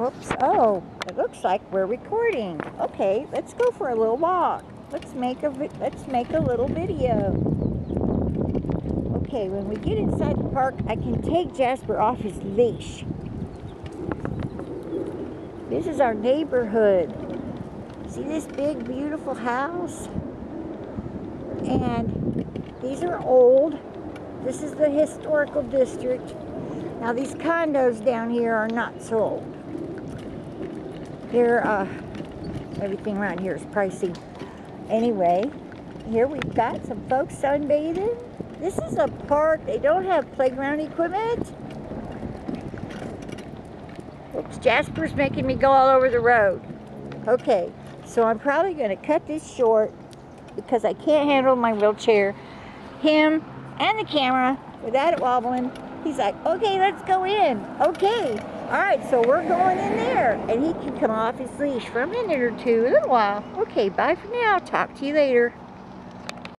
Oops. Oh, it looks like we're recording. Okay, let's go for a little walk. Let's make a let's make a little video. Okay, when we get inside the park, I can take Jasper off his leash. This is our neighborhood. See this big, beautiful house? And these are old. This is the historical district. Now these condos down here are not so They're, uh, everything around here is pricey. Anyway, here we've got some folks sunbathing. This is a park. They don't have playground equipment. Oops, Jasper's making me go all over the road. Okay, so I'm probably going to cut this short because I can't handle my wheelchair. Him and the camera without it wobbling. He's like, okay, let's go in. Okay. All right, so we're going in there. And he can come off his leash for a minute or two, a little while. Okay, bye for now. Talk to you later.